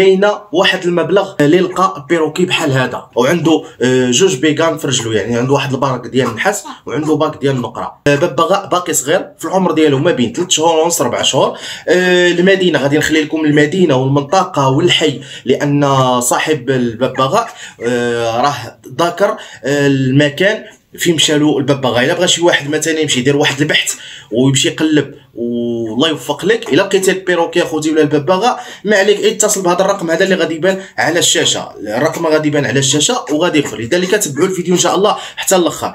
كاينة واحد المبلغ اللي لقى perroquet بحال هذا. وعنده آه، جوج bagues في رجلو يعني عنده واحد ال bague ديال النحاس وعنده bague ديال النقرة. آه، ببغاء باقي صغير. في العمر ديالو ما بين 3 شهور ونص 4 شهور. آه، المدينة غادي نخلي لكم المدينة والمنطقة والحي لأن صاحب الببغاء راه ذكر المكان. فين مشى له الببغاء إلا بغى شي واحد مثلا يمشي يدير واحد البحث ويمشي يقلب والله يوفق لك. إلا لقيت ال perroquet أخوتي ولا الببغاء ما عليك اتصل بهذا الرقم هذا اللي غادي يبان على الشاشة. الرقم غادي يبان على الشاشة وغادي يدخل لذلك تبعوا الفيديو إن شاء الله حتى الأخر.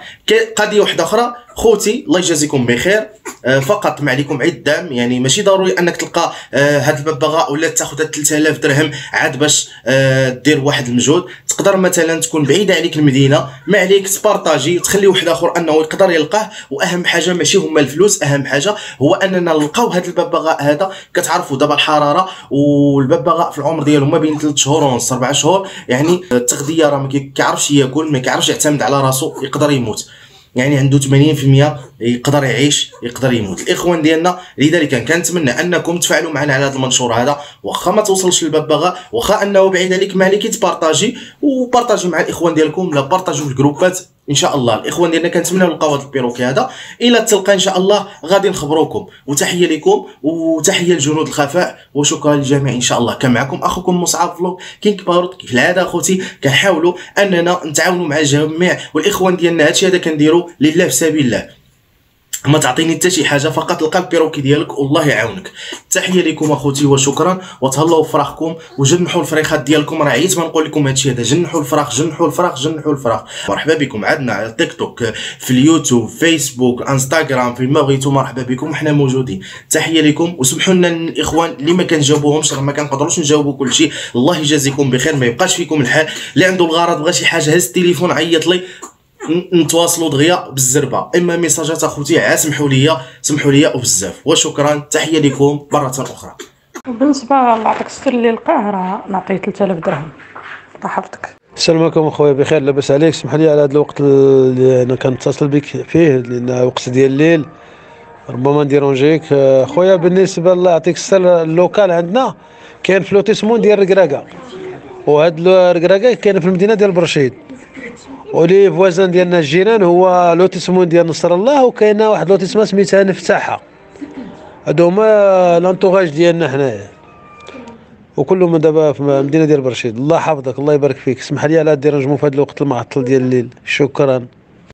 قضية واحدة أخرى. خوتي الله يجازيكم بخير. آه، فقط ما عليكم عيد دعم يعني ماشي ضروري أنك تلقى آه، هاد الببغاء ولا تاخذ هاد 3000 درهم عاد باش آه، دير واحد المجهود. تقدر مثلا تكون بعيدة عليك المدينة. ما عليك تبارطاجي تخلي واحد آخر أنه يقدر يلقاه. وأهم حاجة ماشي هما الفلوس أهم حاجة هو اننا نلقاو هاد الببغاء هذا كتعرفوا دابا الحرارة والببغاء في العمر ديالو ما بين 3 شهور ونص 4 شهور يعني التغذية راه ما كيعرفش ياكل ما كيعرفش يعتمد على راسو يقدر يموت. يعني عنده 80% يقدر يعيش يقدر يموت. الإخوان ديالنا لذلك كنتمنى أنكم تفعلوا معنا على هذا المنشور هذا واخا ما توصلش للببغاء واخا أنه بعيد عليك ما عليك تبارطاجي وبارطاجي مع الإخوان ديالكم لا بارطاجيو في الجروبات. إن شاء الله. الاخوان ديالنا كنتمنى نلقاو هذا ال perroquet هذا. إلى تلقى إن شاء الله. غادي نخبروكم. وتحية لكم وتحية لجنود الخفاء. وشكرا للجميع إن شاء الله. كان معكم أخوكم مصعب Vlog King Parrot كيف العاده أخوتي. كنحاولوا أننا نتعاونوا مع الجميع. والإخوان ديالنا هادشي هذا كنديروا لله في سبيل الله. ما تعطيني حتى شي حاجة فقط لقى البيروكي ديالك والله يعاونك. تحية لكم أخوتي وشكرا. وتهلاو فراخكم وجنحوا الفريخات ديالكم. راه عييت ما نقول لكم هادشي هذا. جنحوا الفراخ جنحوا الفراخ جنحوا الفراخ مرحبا بكم. عندنا على تيك توك في اليوتيوب فيسبوك إنستغرام في ما بغيتو مرحبا بكم. وحنا موجودين. تحية لكم. وسمحوا لنا الاخوان اللي ما كنجاوبوهمش راه ما كنقدروش نجاوبوا كل شيء الله يجازيكم بخير ما يبقاش فيكم الحال. اللي عنده الغرض بغى شي حاجة هز التليفون عيط لي. نتواصلوا دغيا بالزربة. إما ميساجات أخوتي عا سمحوا لي سمحوا لي وبزاف. وشكرا تحية لكم مرة أخرى. بالنسبة الله يعطيك الستر اللي لقاه راه نعطيه 3000 درهم. الله يحفظك السلام عليكم اخويا بخير لاباس عليك. اسمح لي على هذا الوقت اللي أنا كنتصل بك فيه لأن وقت ديال الليل. ربما نديرونجيك آه، خويا بالنسبة الله يعطيك الستر ال local عندنا كاين في lotissement ديال ركراكا وهاد الركراكا كاين في المدينة ديال برشيد. و les voisins ديالنا الجيران هو lotissement ديال نصر الله وكاينة واحد lotissement سميتها نفتحها هادو هما l'entourage ديالنا حنايا وكلهم دابا في المدينة ديال برشيد. الله يحفظك الله يبارك فيك. اسمح لي على ال dérangement في هذا الوقت المعطل ديال الليل. شكرا.